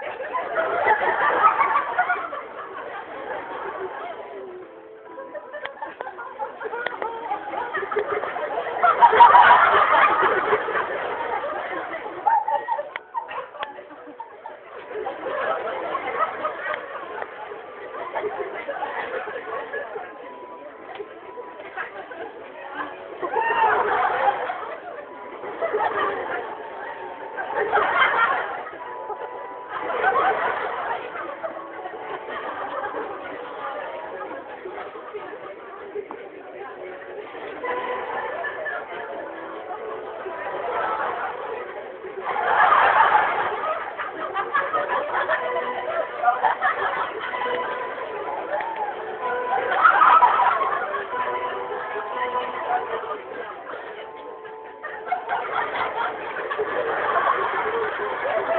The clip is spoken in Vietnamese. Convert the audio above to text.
Ha ha ha! Thank you.